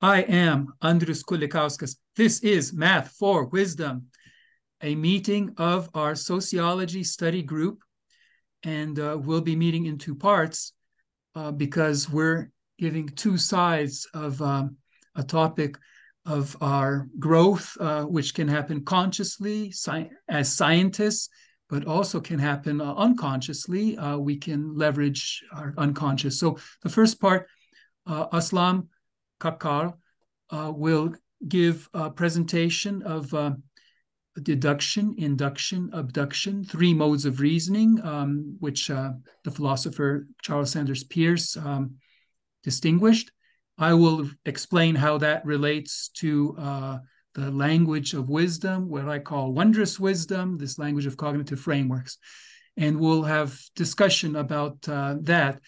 I am Andrius Kulikauskas. This is Math for Wisdom, a meeting of our sociology study group. And uh, we'll be meeting in two parts uh, because we're giving two sides of um, a topic of our growth, uh, which can happen consciously sci as scientists, but also can happen uh, unconsciously. Uh, we can leverage our unconscious. So the first part, uh, Aslam Kakar uh, will give a presentation of uh, deduction, induction, abduction, three modes of reasoning, um, which uh, the philosopher Charles Sanders Peirce um, distinguished. I will explain how that relates to uh, the language of wisdom, what I call wondrous wisdom, this language of cognitive frameworks. And we'll have discussion about uh, that.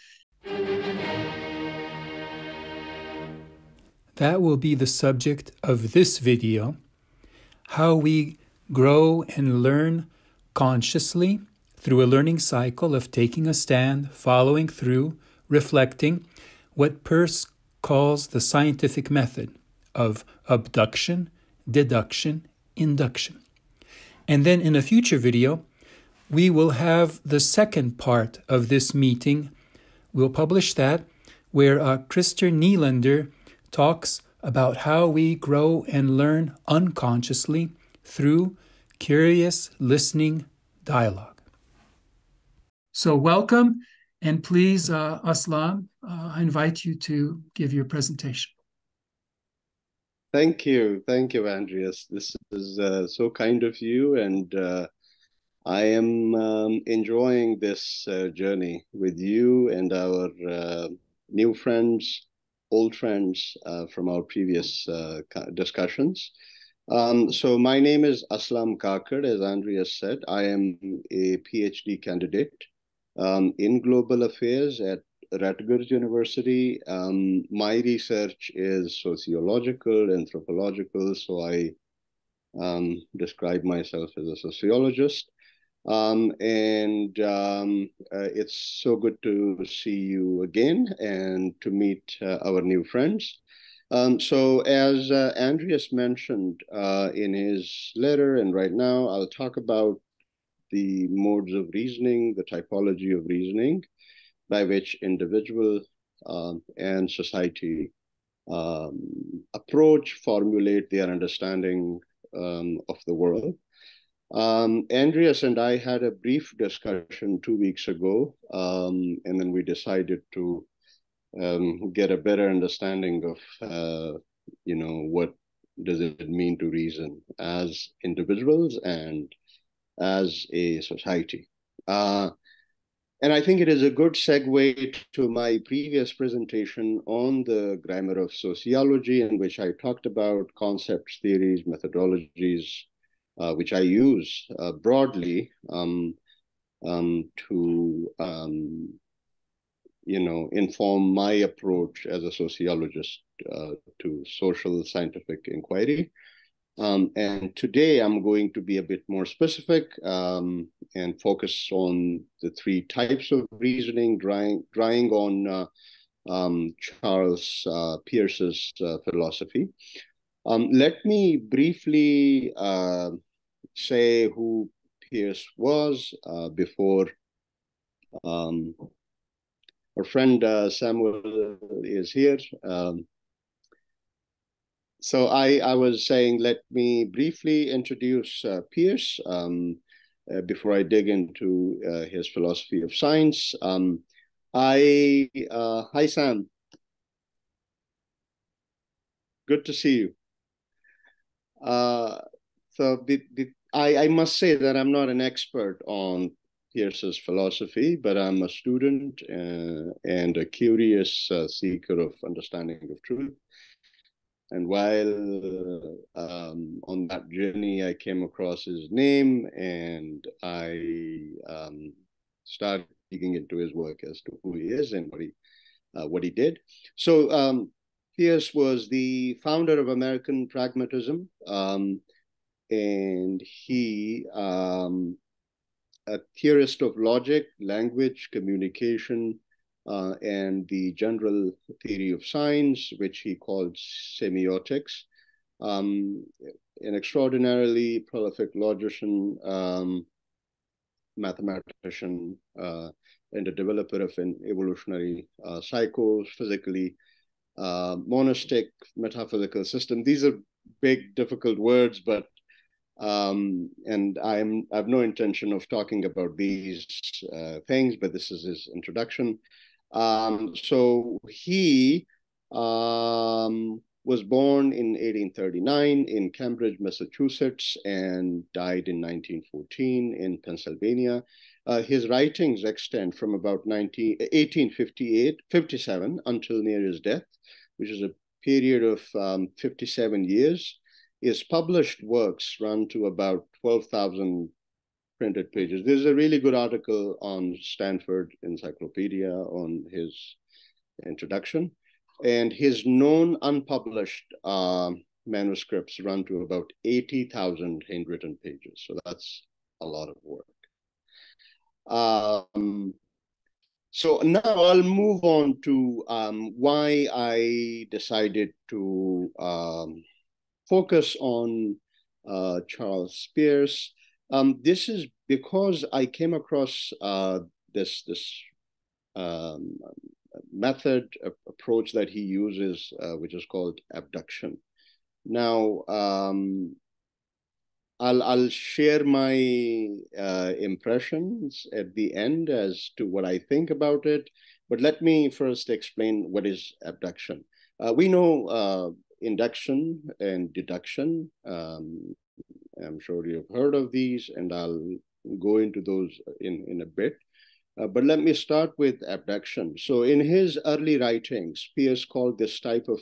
That will be the subject of this video, how we grow and learn consciously through a learning cycle of taking a stand, following through, reflecting, what Peirce calls the scientific method of abduction, deduction, induction. And then in a future video, we will have the second part of this meeting. We'll publish that where uh, Christer Nylander talks about how we grow and learn unconsciously through curious listening dialogue. So, welcome, and please, uh, Aslam, uh, I invite you to give your presentation. Thank you. Thank you, Andrius. This is uh, so kind of you, and uh, I am um, enjoying this uh, journey with you and our uh, new friends old friends uh, from our previous uh, discussions. Um, so my name is Aslam Kakar, as Andrea said. I am a PhD candidate um, in global affairs at Rutgers University. Um, my research is sociological, anthropological, so I um, describe myself as a sociologist. Um, and um, uh, it's so good to see you again and to meet uh, our new friends. Um, so, as uh, Andrius mentioned uh, in his letter, and right now, I'll talk about the modes of reasoning, the typology of reasoning by which individual um, and society um, approach, formulate their understanding um, of the world. Um, Andrius and I had a brief discussion two weeks ago, um, and then we decided to um, get a better understanding of, uh, you know, what does it mean to reason as individuals and as a society. Uh, and I think it is a good segue to my previous presentation on the grammar of sociology, in which I talked about concepts, theories, methodologies, uh, which I use uh, broadly um, um, to, um, you know, inform my approach as a sociologist uh, to social scientific inquiry. Um, and today I'm going to be a bit more specific um, and focus on the three types of reasoning, drawing, drawing on uh, um, Charles uh, Peirce's uh, philosophy. Um, let me briefly uh, say who Pierce was uh, before um, our friend uh, Samuel is here. Um, so I, I was saying, let me briefly introduce uh, Peirce um, uh, before I dig into uh, his philosophy of science. Um, I, uh, hi Sam. Good to see you. So be, be, I, I must say that I'm not an expert on Pierce's philosophy, but I'm a student uh, and a curious uh, seeker of understanding of truth. And while um, on that journey, I came across his name and I um, started digging into his work as to who he is and what he uh, what he did. So um, Peirce was the founder of American pragmatism. Um, and he, um, a theorist of logic, language, communication, uh, and the general theory of signs, which he called semiotics. Um, an extraordinarily prolific logician, um, mathematician, uh, and a developer of an evolutionary uh, psycho, physically uh, monistic metaphysical system. These are big, difficult words, but um, and I'm I have no intention of talking about these uh, things, but this is his introduction. Um, so he um, was born in 1839 in Cambridge, Massachusetts, and died in 1914 in Pennsylvania. Uh, his writings extend from about 19, 1858, 57 until near his death, which is a period of um, 57 years. His published works run to about 12,000 printed pages. There's a really good article on Stanford Encyclopedia on his introduction. And his known unpublished uh, manuscripts run to about 80,000 handwritten pages. So that's a lot of work. Um, so now I'll move on to um, why I decided to um, focus on uh, Charles Spears. Um, this is because I came across uh, this this um, method approach that he uses, uh, which is called abduction. Now, um, I'll I'll share my uh, impressions at the end as to what I think about it. But let me first explain what is abduction. Uh, we know uh, induction and deduction. Um, I'm sure you've heard of these, and I'll go into those in, in a bit. Uh, but let me start with abduction. So, in his early writings, Peirce called this type of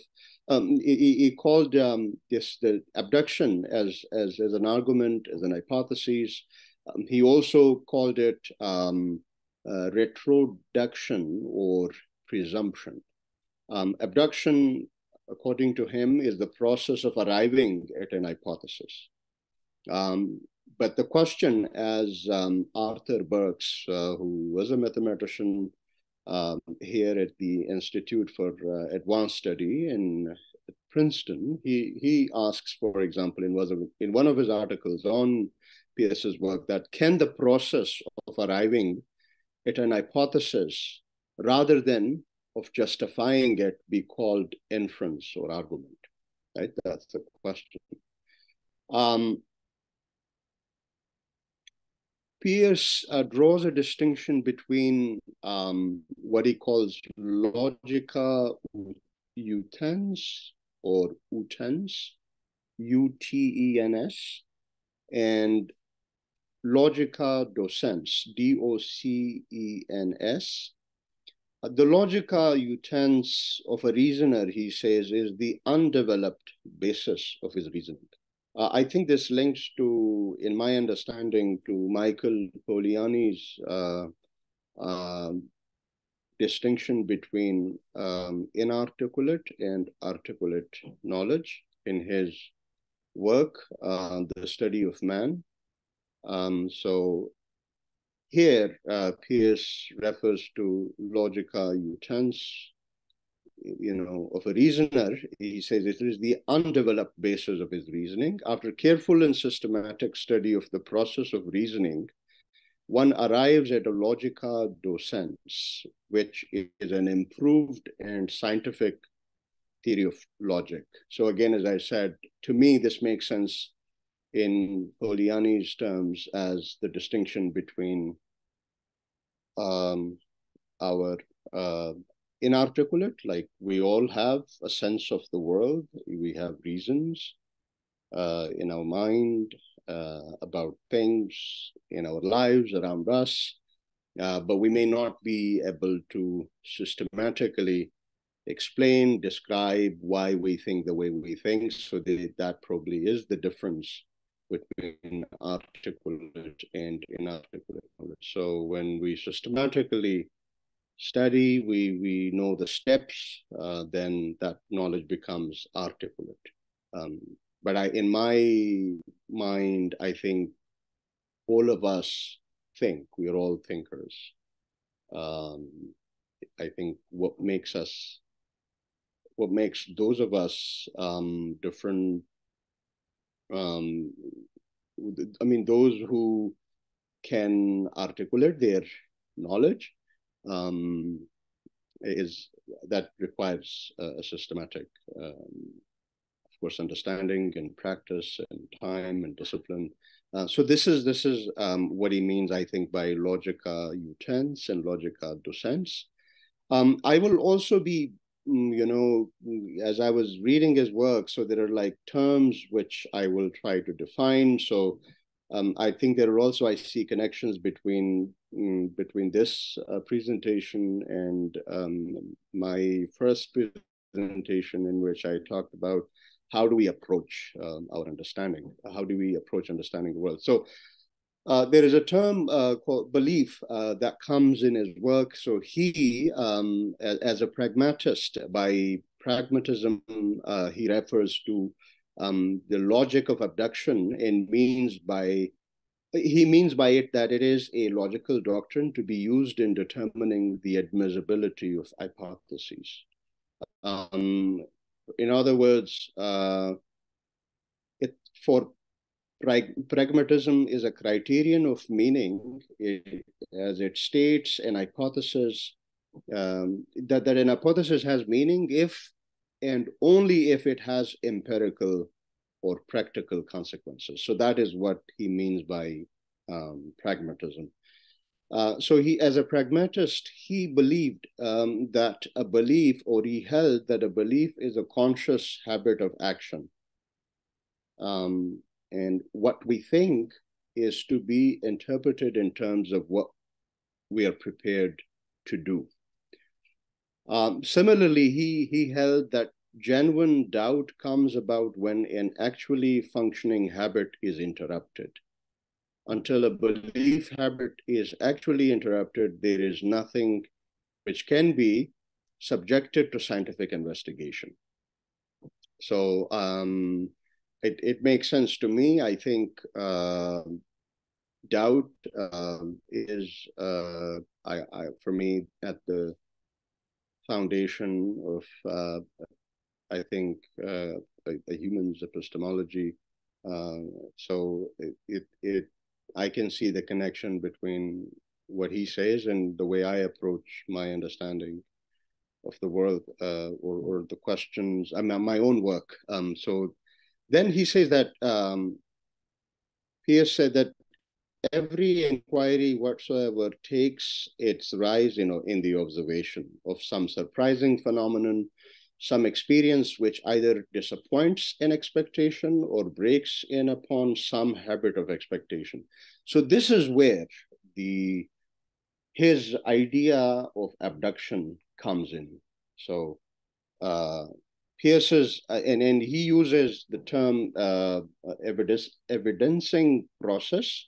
um, he, he, called um, this the abduction as, as as an argument, as an hypothesis. Um, he also called it um, uh, retroduction or presumption. Um, abduction according to him, is the process of arriving at an hypothesis. Um, but the question, as um, Arthur Burks, uh, who was a mathematician um, here at the Institute for uh, Advanced Study in Princeton, he, he asks, for example, in, in one of his articles on Peirce's work, that can the process of arriving at an hypothesis rather than of justifying it be called inference or argument? Right? That's the question. Um, Peirce uh, draws a distinction between um, what he calls logica utens or utens, U-T-E-N-S, and logica docens, D-O-C-E-N-S, uh, the logica utens of a reasoner, he says, is the undeveloped basis of his reasoning. Uh, I think this links to, in my understanding, to Michael Polanyi's uh, uh, distinction between um, inarticulate and articulate knowledge in his work, uh, The Study of Man. Um, so here, uh, Peirce refers to logica utens, you know, of a reasoner. He says it is the undeveloped basis of his reasoning. After careful and systematic study of the process of reasoning, one arrives at a logica docens, which is an improved and scientific theory of logic. So again, as I said, to me, this makes sense in Polanyi's terms as the distinction between um, our uh, inarticulate, like we all have a sense of the world, we have reasons uh, in our mind uh, about things in our lives around us, uh, but we may not be able to systematically explain, describe why we think the way we think. So that probably is the difference between articulate and inarticulate knowledge. So when we systematically study, we, we know the steps, uh, then that knowledge becomes articulate. Um, but I, in my mind, I think all of us think, we're all thinkers. Um, I think what makes us, what makes those of us um, different. Um, I mean, those who can articulate their knowledge um, is that requires a, a systematic, um, of course, understanding and practice and time and discipline. Uh, so this is this is um, what he means, I think, by logica utens and logica docens. Um, I will also be, you know, as I was reading his work, so there are like terms which I will try to define. So um, I think there are also I see connections between mm, between this uh, presentation and um, my first presentation in which I talked about how do we approach um, our understanding? How do we approach understanding the world? So uh, there is a term uh, called belief uh, that comes in his work. So he, um, as, as, a pragmatist, by pragmatism, uh, he refers to um, the logic of abduction and means by he means by it that it is a logical doctrine to be used in determining the admissibility of hypotheses. Um, in other words, uh, it for pragmatism is a criterion of meaning it, as it states an hypothesis um, that, that an hypothesis has meaning if and only if it has empirical or practical consequences. So that is what he means by um, pragmatism. Uh, so he, as a pragmatist, he believed um, that a belief, or he held that a belief is a conscious habit of action. Um, and what we think is to be interpreted in terms of what we are prepared to do. Um, similarly, he, he held that genuine doubt comes about when an actually functioning habit is interrupted until a belief habit is actually interrupted, there is nothing which can be subjected to scientific investigation. So um, it, it makes sense to me. I think uh, doubt uh, is, I, I, for me, at the foundation of, uh, I think, uh, a, a, human's epistemology. Uh, so it, it, it I can see the connection between what he says and the way I approach my understanding of the world uh, or, or the questions, I mean, my own work. Um, so then he says that um, has said that every inquiry whatsoever takes its rise, you know, in the observation of some surprising phenomenon some experience which either disappoints an expectation or breaks in upon some habit of expectation. So this is where the his idea of abduction comes in. So uh, Peirce's, uh, and, and he uses the term uh, evidence, evidencing process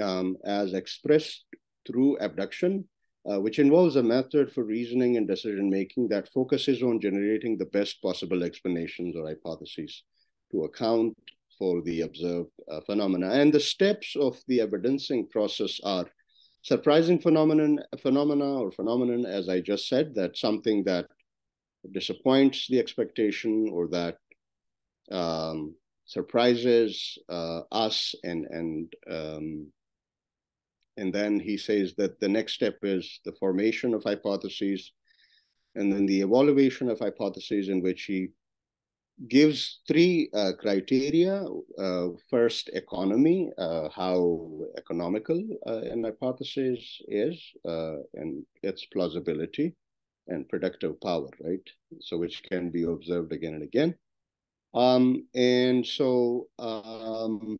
um, as expressed through abduction uh, which involves a method for reasoning and decision making that focuses on generating the best possible explanations or hypotheses to account for the observed uh, phenomena. And the steps of the evidencing process are surprising phenomenon, phenomena or phenomenon, as I just said, that something that disappoints the expectation or that um, surprises uh, us and and um, and then he says that the next step is the formation of hypotheses and then the evaluation of hypotheses in which he gives three uh, criteria. Uh, first, economy, uh, how economical uh, an hypothesis is, uh, and its plausibility and productive power, right? So, which can be observed again and again. Um, and so, um,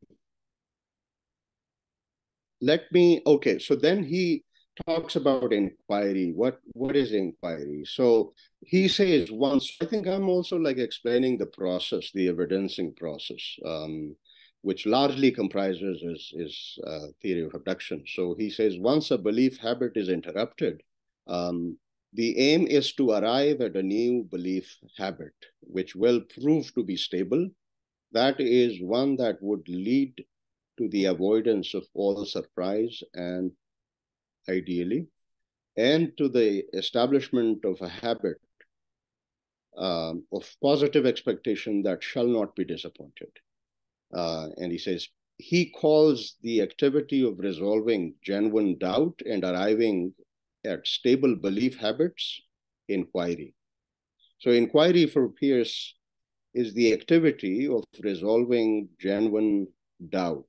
let me okay so then he talks about inquiry what what is inquiry so he says once i think i'm also like explaining the process the evidencing process um, which largely comprises his, his uh, theory of abduction so he says once a belief habit is interrupted um, the aim is to arrive at a new belief habit which will prove to be stable that is one that would lead to the avoidance of all surprise and ideally and to the establishment of a habit um, of positive expectation that shall not be disappointed. Uh, and he says, he calls the activity of resolving genuine doubt and arriving at stable belief habits inquiry. So, inquiry for Peirce is the activity of resolving genuine doubt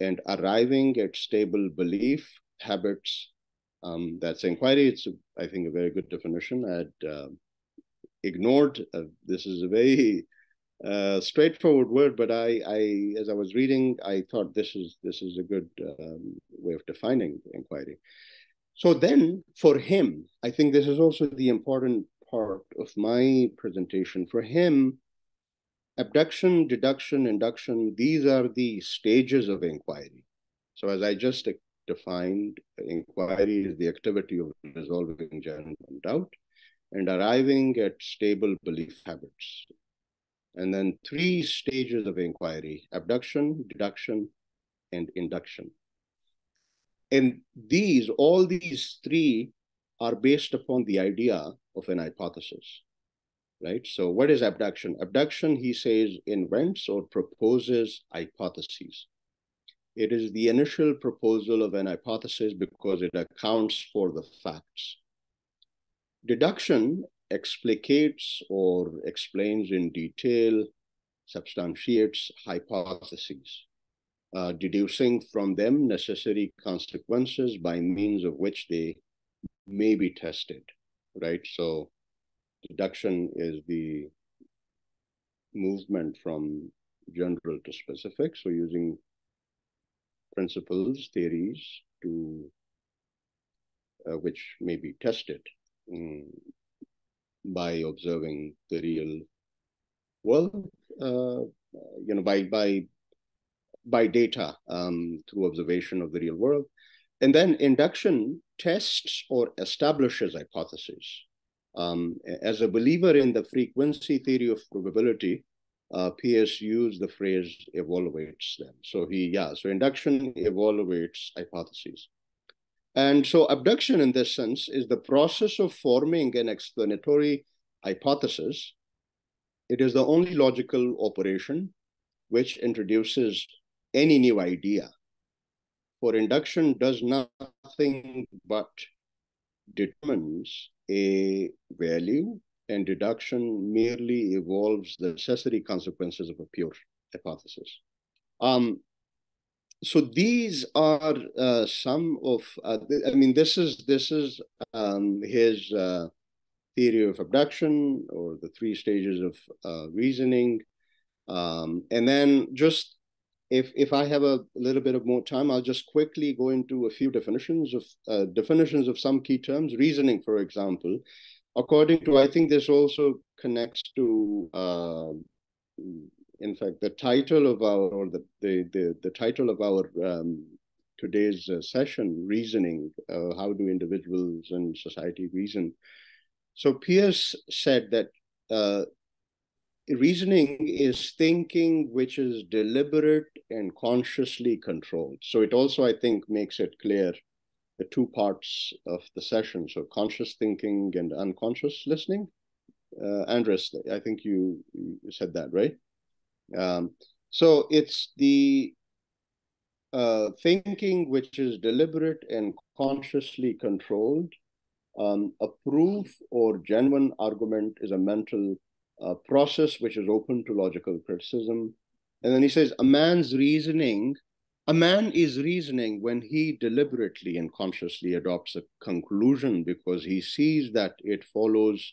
and arriving at stable belief habits. Um, that's inquiry. It's, I think, a very good definition. I'd uh, ignored. Uh, this is a very uh, straightforward word, but I, I, as I was reading, I thought this is this is a good um, way of defining inquiry. So then, for him, I think this is also the important part of my presentation. For him, abduction, deduction, induction, these are the stages of inquiry. So as I just defined, inquiry is the activity of resolving genuine doubt and arriving at stable belief habits. And then three stages of inquiry, abduction, deduction, and induction. And these, all these three are based upon the idea of an hypothesis, right? So what is abduction? Abduction, he says, invents or proposes hypotheses. It is the initial proposal of an hypothesis because it accounts for the facts. Deduction explicates or explains in detail, substantiates hypotheses, uh, deducing from them necessary consequences by means of which they may be tested, right? So deduction is the movement from general to specific. So using principles, theories to uh, which may be tested um, by observing the real world, uh, you know, by by by data um, through observation of the real world. And then induction tests or establishes hypotheses. Um, as a believer in the frequency theory of probability, uh, Peirce used the phrase evaluates them. So he, yeah, so induction evaluates hypotheses. And so abduction in this sense is the process of forming an explanatory hypothesis. It is the only logical operation which introduces any new idea. For induction does nothing but determines a value and deduction merely evolves the necessary consequences of a pure hypothesis. Um, so these are uh, some of uh, i mean this is this is um, his uh, theory of abduction or the three stages of uh, reasoning um, and then just if if i have a little bit of more time i'll just quickly go into a few definitions of uh, definitions of some key terms reasoning for example according to i think this also connects to uh, in fact, the title of our, or the, the, the, the title of our um, today's uh, session, Reasoning, uh, How Do Individuals and Society Reason? So Pierce said that uh, reasoning is thinking which is deliberate and consciously controlled. So it also, I think, makes it clear the two parts of the session. So conscious thinking and unconscious listening. Uh, Andres, I think you, you said that, right? Um, so it's the uh, thinking which is deliberate and consciously controlled. Um, a proof or genuine argument is a mental uh, process which is open to logical criticism. And then he says, a man's reasoning, a man is reasoning when he deliberately and consciously adopts a conclusion because he sees that it follows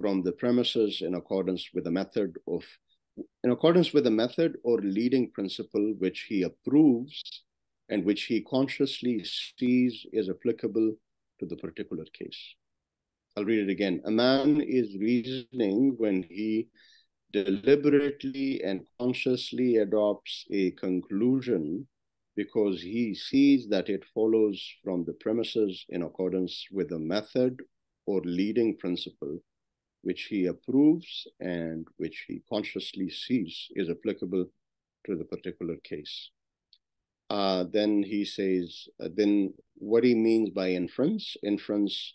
from the premises in accordance with the method of in accordance with a method or leading principle which he approves and which he consciously sees is applicable to the particular case. I'll read it again. A man is reasoning when he deliberately and consciously adopts a conclusion because he sees that it follows from the premises in accordance with a method or leading principle which he approves and which he consciously sees is applicable to the particular case. Uh, then he says, uh, then what he means by inference. Inference,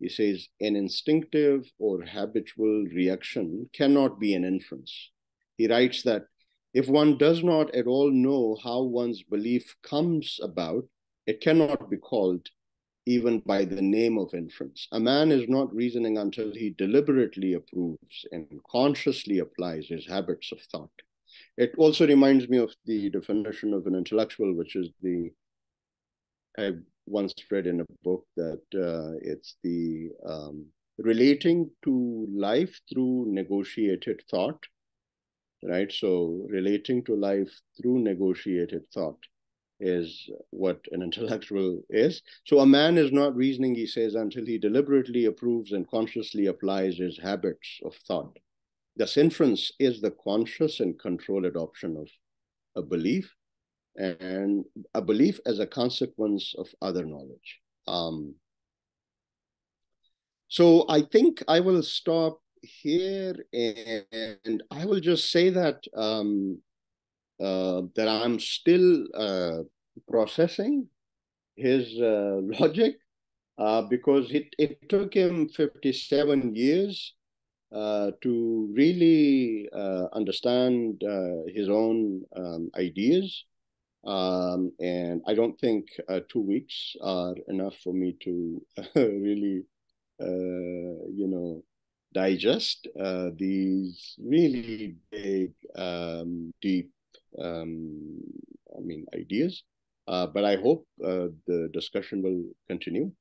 he says, an instinctive or habitual reaction cannot be an inference. He writes that if one does not at all know how one's belief comes about, it cannot be called even by the name of inference. A man is not reasoning until he deliberately approves and consciously applies his habits of thought. It also reminds me of the definition of an intellectual, which is the I once read in a book that uh, it's the um, relating to life through negotiated thought, right? So relating to life through negotiated thought is what an intellectual is. So a man is not reasoning, he says, until he deliberately approves and consciously applies his habits of thought. Thus, inference is the conscious and controlled adoption of a belief and a belief as a consequence of other knowledge. Um, so I think I will stop here and I will just say that um, uh, that I'm still uh, processing his uh, logic uh, because it, it took him 57 years uh, to really uh, understand his own um, ideas. Um, and I don't think two weeks are enough for me to really, you know, digest these really big, um, deep um, I mean, ideas. Uh, but I hope uh, the discussion will continue.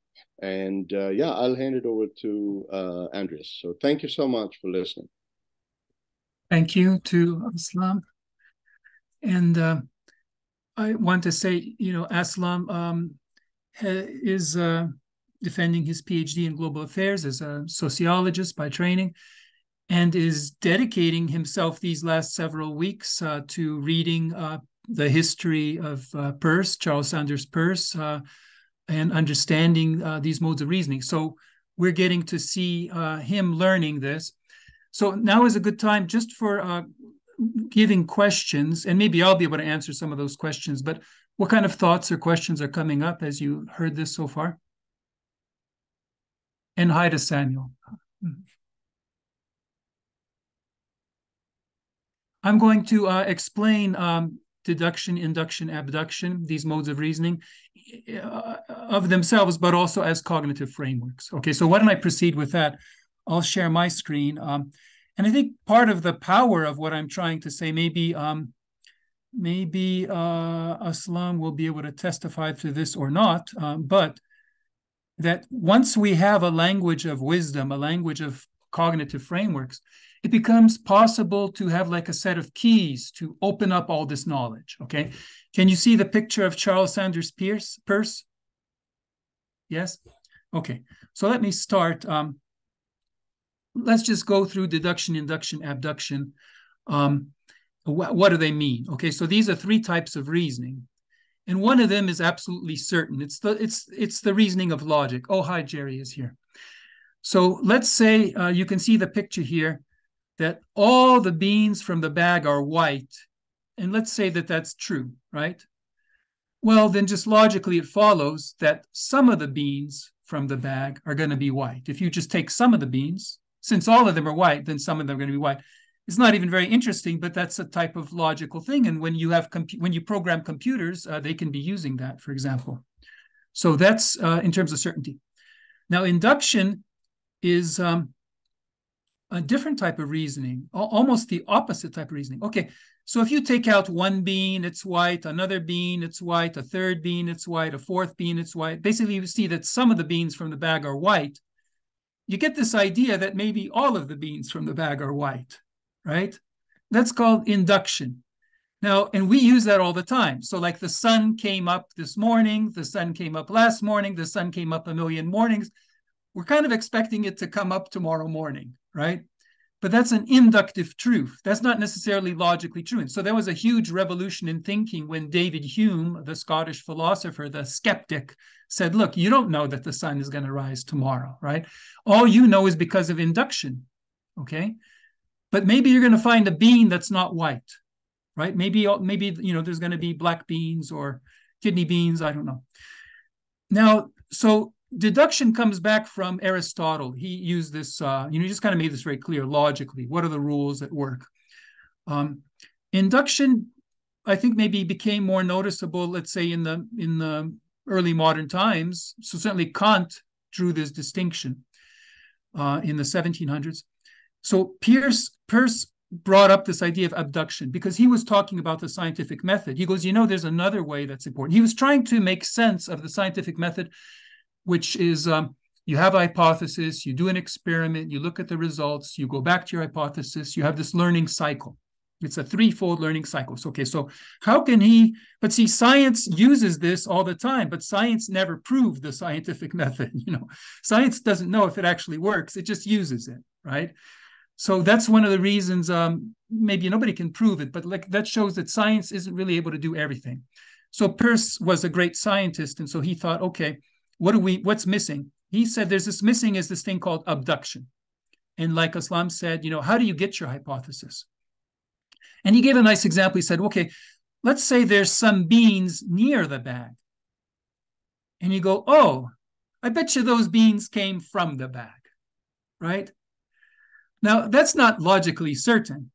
And uh, yeah, I'll hand it over to uh, Andrius. So thank you so much for listening. Thank you to Aslam. And uh, I want to say, you know, Aslam um, is uh, defending his PhD in global affairs as a sociologist by training and is dedicating himself these last several weeks uh, to reading uh, the history of uh, Peirce, Charles Sanders Peirce, uh, and understanding uh, these modes of reasoning. So we're getting to see uh, him learning this. So now is a good time just for giving questions, and maybe I'll be able to answer some of those questions. But what kind of thoughts or questions are coming up as you heard this so far? And hi to Samuel. Mm-hmm. I'm going to uh, explain um, deduction, induction, abduction, these modes of reasoning uh, of themselves, but also as cognitive frameworks. Okay, so why don't I proceed with that? I'll share my screen. Um, and I think part of the power of what I'm trying to say, maybe um, maybe uh, Aslam will be able to testify to this or not, um, but that once we have a language of wisdom, a language of cognitive frameworks, it becomes possible to have like a set of keys to open up all this knowledge. Okay. Can you see the picture of Charles Sanders Pierce, Peirce? Yes? Okay. So let me start. Um, let's just go through deduction, induction, abduction. Um, wh what do they mean? Okay, so these are three types of reasoning. And one of them is absolutely certain. It's the it's it's the reasoning of logic. Oh, hi, Jerry is here. So let's say uh, you can see the picture here that all the beans from the bag are white, and let's say that that's true, right? Well, then just logically it follows that some of the beans from the bag are going to be white. If you just take some of the beans, since all of them are white, then some of them are going to be white. It's not even very interesting, but that's a type of logical thing. And when you have when you program computers, uh, they can be using that, for example. So that's uh, in terms of certainty. Now, induction is um, a different type of reasoning, almost the opposite type of reasoning. Okay, so if you take out one bean, it's white, another bean, it's white, a third bean, it's white, a fourth bean, it's white. Basically, you see that some of the beans from the bag are white. You get this idea that maybe all of the beans from the bag are white, right? That's called induction. Now, and we use that all the time. So, like the sun came up this morning, the sun came up last morning, the sun came up a million mornings. We're kind of expecting it to come up tomorrow morning, right? But that's an inductive truth. That's not necessarily logically true. And so there was a huge revolution in thinking when David Hume, the Scottish philosopher, the skeptic, said, Look, you don't know that the sun is going to rise tomorrow, right? All you know is because of induction, okay? But maybe you're going to find a bean that's not white, right? Maybe, maybe you know, there's going to be black beans or kidney beans, I don't know. now, so deduction comes back from Aristotle. He used this, uh, you know, he just kind of made this very clear logically. What are the rules that work? Um, induction, I think, maybe became more noticeable. Let's say in the in the early modern times. So certainly Kant drew this distinction uh, in the 1700s. So Pierce Peirce brought up this idea of abduction because he was talking about the scientific method. He goes, you know, there's another way that's important. He was trying to make sense of the scientific method which is um, you have a hypothesis, you do an experiment, you look at the results, you go back to your hypothesis, you have this learning cycle. It's a threefold learning cycle. So, okay, so how can he? But see, science uses this all the time, but science never proved the scientific method. You know, science doesn't know if it actually works; it just uses it, right? So that's one of the reasons. Um, maybe nobody can prove it, but like that shows that science isn't really able to do everything. So Peirce was a great scientist, and so he thought, okay, what do we what's missing? He said there's this missing is this thing called abduction. And like Aslam said you know how do you get your hypothesis? And he gave a nice example. He said okay let's say there's some beans near the bag. And you go oh i bet you those beans came from the bag right? Now that's not logically certain.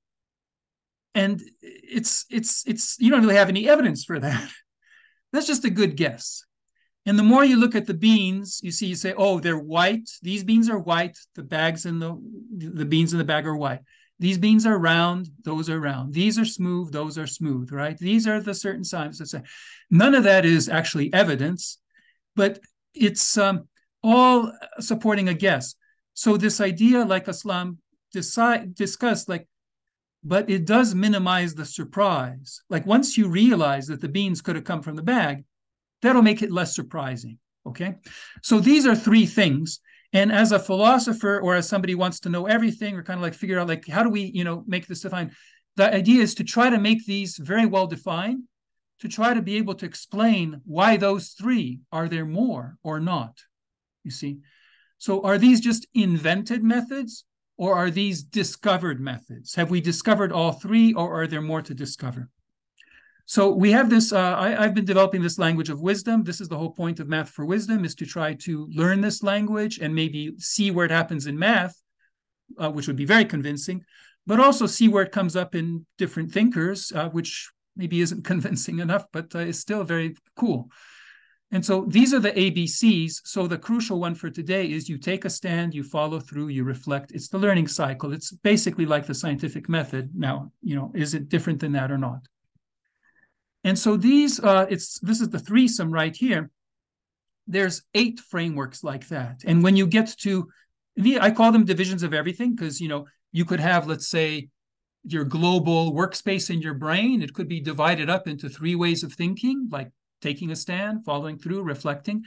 And it's it's it's you don't really have any evidence for that. That's just a good guess and the more you look at the beans, you see, you say, oh, they're white. These beans are white. The bags in the the beans in the bag are white. These beans are round. Those are round. These are smooth. Those are smooth. Right? These are the certain signs that say. None of that is actually evidence, but it's um, all supporting a guess. So this idea, like Aslam decide, discussed, like, but it does minimize the surprise. Like once you realize that the beans could have come from the bag, That'll make it less surprising. Okay. So these are three things. And as a philosopher or as somebody wants to know everything or kind of like figure out like how do we, you know, make this defined? The idea is to try to make these very well defined, to try to be able to explain why those three are there more or not. You see? So are these just invented methods or are these discovered methods? Have we discovered all three or are there more to discover? So we have this, uh, I, have been developing this language of wisdom. This is the whole point of Math for Wisdom is to try to learn this language and maybe see where it happens in math, uh, which would be very convincing, but also see where it comes up in different thinkers, uh, which maybe isn't convincing enough, but uh, is still very cool. And so these are the ABCs. So the crucial one for today is you take a stand, you follow through, you reflect. It's the learning cycle. It's basically like the scientific method. Now, you know, is it different than that or not? And so these, uh, it's this is the threesome right here. There's eight frameworks like that. And when you get to, the, I call them divisions of everything because, you know, you could have, let's say, your global workspace in your brain. It could be divided up into three ways of thinking, like taking a stand, following through, reflecting.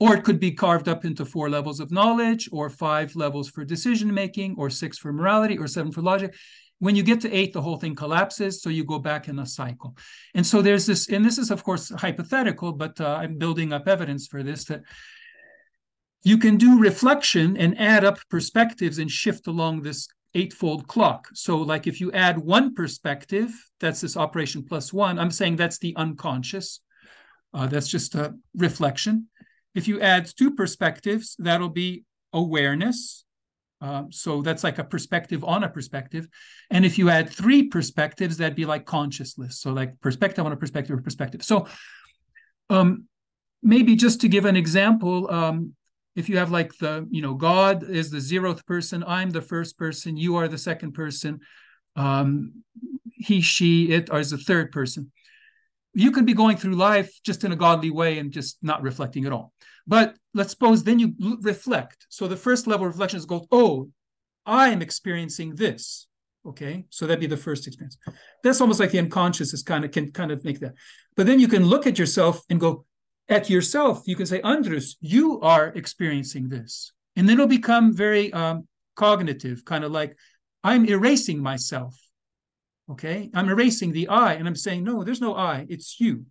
Or it could be carved up into four levels of knowledge, or five levels for decision making, or six for morality, or seven for logic. When you get to eight, the whole thing collapses. So you go back in a cycle. And so there's this, and this is, of course, hypothetical, but uh, I'm building up evidence for this that you can do reflection and add up perspectives and shift along this eightfold clock. So, like if you add one perspective, that's this operation plus one, I'm saying that's the unconscious. Uh, that's just a reflection. If you add two perspectives, that'll be awareness. Uh, so that's like a perspective on a perspective. And if you add three perspectives, that'd be like consciousness. So like perspective on a perspective or perspective. So um, maybe just to give an example, um, if you have like the, you know, God is the zeroth person, I'm the first person, you are the second person, um, he, she, it is the third person. You can be going through life just in a godly way and just not reflecting at all. But let's suppose then you reflect. So the first level of reflection is go, oh, I am experiencing this. Okay, so that'd be the first experience. That's almost like the unconscious is kind of can kind of make that. But then you can look at yourself and go, at yourself, you can say, Andrius, you are experiencing this. And then it'll become very um, cognitive, kind of like I'm erasing myself. Okay, I'm erasing the I and I'm saying, no, there's no I, it's you.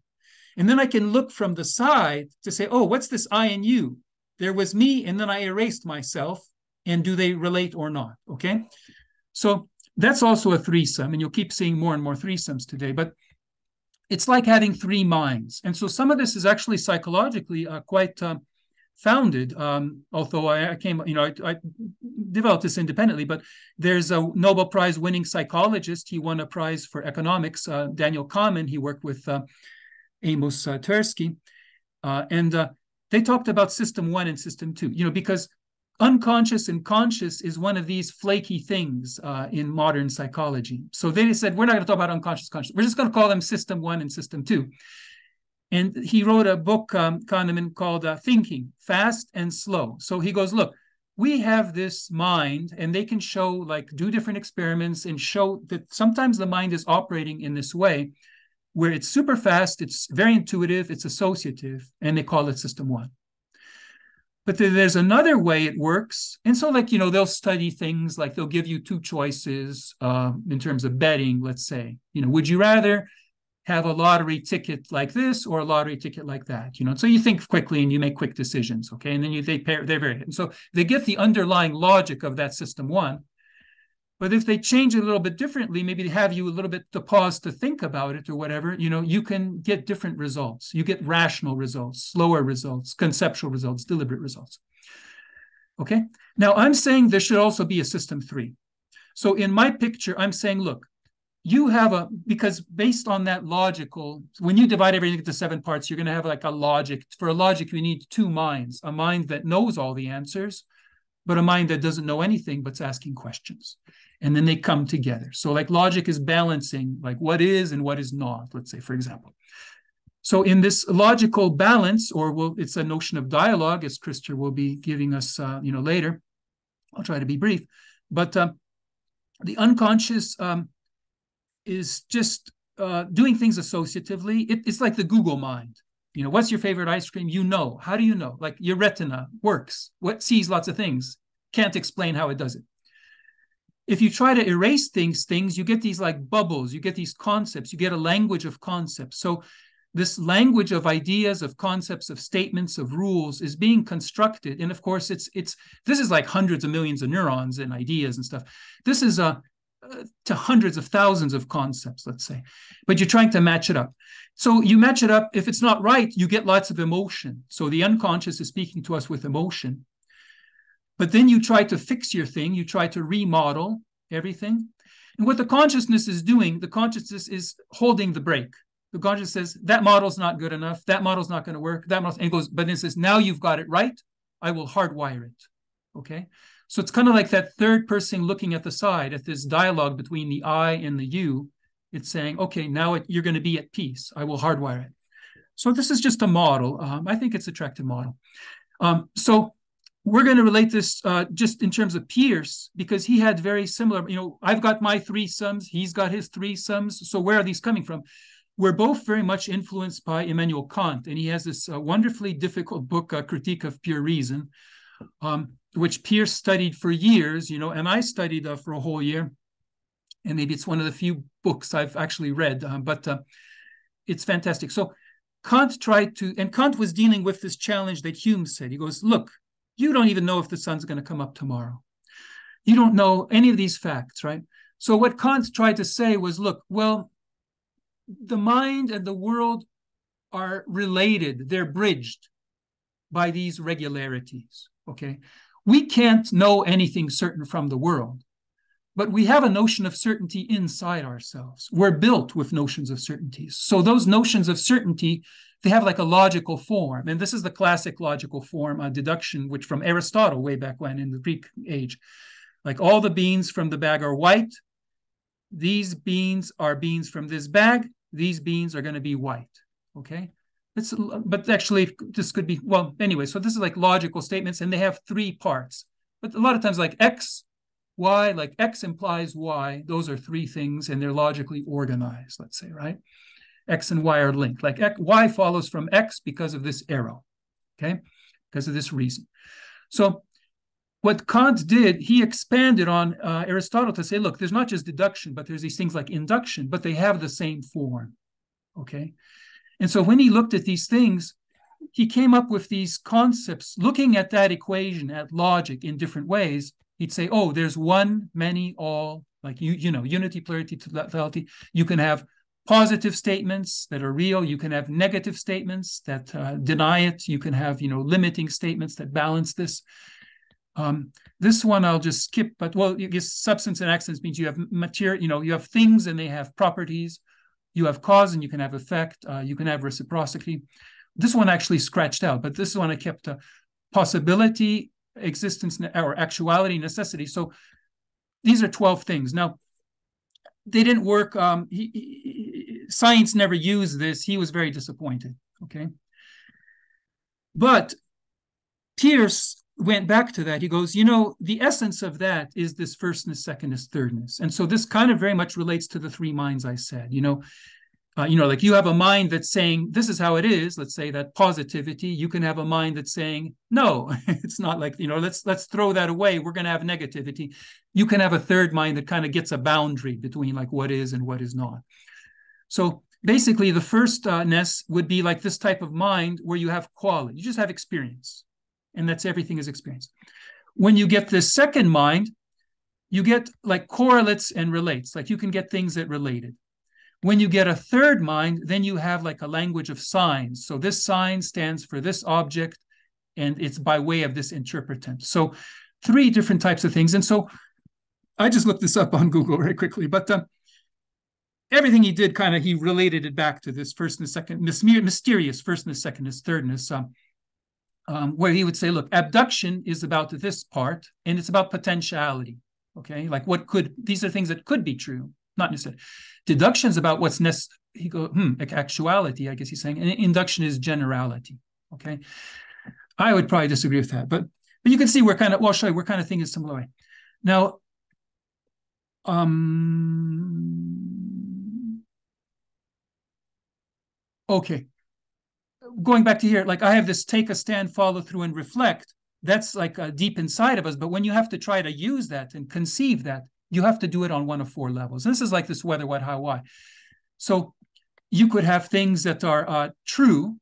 And then I can look from the side to say, oh, what's this I and you? There was me, and then I erased myself. And do they relate or not? Okay. So that's also a threesome, and you'll keep seeing more and more threesomes today. But it's like having three minds. And so some of this is actually psychologically uh, quite uh, founded. Um, although I, I, came, you know, I, I, developed this independently, but there's a Nobel Prize winning psychologist. He won a prize for economics, uh, Daniel Kahneman. He worked with uh, Amos uh, Tversky. Uh, and uh, they talked about system one and system two, you know, because unconscious and conscious is one of these flaky things uh, in modern psychology. So they said, we're not going to talk about unconscious conscious. We're just going to call them system one and system two. And he wrote a book, um, Kahneman, called uh, Thinking, Fast and Slow. So he goes, look, we have this mind and they can show, like, do different experiments and show that sometimes the mind is operating in this way where it's super fast, it's very intuitive, it's associative, and they call it system one. But there's another way it works. And so, like, you know, they'll study things like they'll give you two choices uh, in terms of betting, let's say. You know, would you rather have a lottery ticket like this or a lottery ticket like that? You know, so you think quickly and you make quick decisions, okay? And then you they pair, they're very, and so they get the underlying logic of that system one. But if they change it a little bit differently, maybe they have you a little bit to pause to think about it or whatever, you know, you can get different results. You get rational results, slower results, conceptual results, deliberate results. Okay. Now I'm saying there should also be a system three. So in my picture, I'm saying, look, you have a because based on that logical, when you divide everything into seven parts, you're going to have like a logic. For a logic, you need two minds: a mind that knows all the answers, but a mind that doesn't know anything but's asking questions and then they come together. So like logic is balancing like what is and what is not, let's say, for example. So in this logical balance, or will it's a notion of dialogue, as Christer will be giving us, uh, you know, later. I'll try to be brief, but uh, the unconscious um, is just uh, doing things associatively. It, it's like the Google mind. You know, what's your favorite ice cream? You know. How do you know? Like your retina works. What sees lots of things. Can't explain how it does it if you try to erase things things you get these like bubbles you get these concepts you get a language of concepts. So this language of ideas of concepts of statements of rules is being constructed. And of course it's it's this is like hundreds of millions of neurons and ideas and stuff. This is a uh, to hundreds of thousands of concepts let's say. But you're trying to match it up. So you match it up. If it's not right you get lots of emotion. So the unconscious is speaking to us with emotion but then you try to fix your thing, you try to remodel everything. And what the consciousness is doing, the consciousness is holding the brake. The consciousness says, that model's not good enough, that model's not going to work, that model, goes, but then says, now you've got it right, I will hardwire it. Okay. So it's kind of like that third person looking at the side at this dialogue between the I and the you. It's saying, okay, now it, you're going to be at peace. I will hardwire it. So this is just a model. Um, I think it's a attractive model. Um, so we're going to relate this uh, just in terms of Peirce because he had very similar. You know, I've got my three sums, he's got his three sums. So where are these coming from? We're both very much influenced by Immanuel Kant, and he has this uh, wonderfully difficult book, uh, Critique of Pure Reason, um, which Peirce studied for years. You know, and I studied uh, for a whole year, and maybe it's one of the few books I've actually read, uh, but uh, it's fantastic. So. Kant tried to, and Kant was dealing with this challenge that Hume said. He goes, Look, you don't even know if the sun's going to come up tomorrow. You don't know any of these facts, right? So, what Kant tried to say was look, well, the mind and the world are related, they're bridged by these regularities, okay? We can't know anything certain from the world, but we have a notion of certainty inside ourselves. We're built with notions of certainties. So, those notions of certainty they have like a logical form. And this is the classic logical form on deduction, which from Aristotle way back when in the Greek age. Like all the beans from the bag are white. These beans are beans from this bag. These beans are going to be white. Okay. It's, but actually, this could be, well, anyway, so this is like logical statements, and they have three parts. But a lot of times, like X, Y, like X implies Y, those are three things, and they're logically organized, let's say, right? X and Y are linked. Like Y follows from X because of this arrow, okay? Because of this reason. So what Kant did, he expanded on uh, Aristotle to say, look, there's not just deduction, but there's these things like induction, but they have the same form, okay? And so when he looked at these things, he came up with these concepts, looking at that equation, at logic in different ways. He'd say, oh, there's one, many, all, like you, you know, unity, plurality, totality. You can have positive statements that are real. You can have negative statements that uh, deny it. You can have, you know, limiting statements that balance this. Um, this one I'll just skip, but well, I guess substance and accidents means you have material, you know, you have things and they have properties. You have cause and you can have effect. Uh, you can have reciprocity. This one actually scratched out, but this one I kept a possibility, existence, or actuality, necessity. So these are 12 things. Now, they didn't work. Um, science never used this. He was very disappointed. Okay. But Peirce went back to that. He goes, you know, the essence of that is this firstness, secondness, thirdness. And so this kind of very much relates to the three minds I said. You know, uh, you know, like you have a mind that's saying this is how it is. Let's say that positivity. You can have a mind that's saying no, it's not like you know. Let's let's throw that away. We're going to have negativity. You can have a third mind that kind of gets a boundary between like what is and what is not. So basically, the first ness would be like this type of mind where you have quality. You just have experience, and that's everything is experience. When you get this second mind, you get like correlates and relates. Like you can get things that related when you get a third mind, then you have like a language of signs. So this sign stands for this object, and it's by way of this interpretant. So three different types of things. And so I just looked this up on Google very quickly, but uh, everything he did kind of he related it back to this first and second mysterious first and secondness, thirdness. Um, um, where he would say, look, abduction is about this part, and it's about potentiality. Okay, like what could these are things that could be true not necessarily. Deductions about what's necessary. He go, hmm, like actuality, I guess he's saying. And induction is generality. Okay. I would probably disagree with that, but but you can see we're kind of well, show you we're kind of thinking similar way. Now, um, okay. Going back to here, like I have this take a stand, follow through, and reflect. That's like uh, deep inside of us. But when you have to try to use that and conceive that, you have to do it on one of four levels. And this is like this whether, what, how, why. So you could have things that are uh, true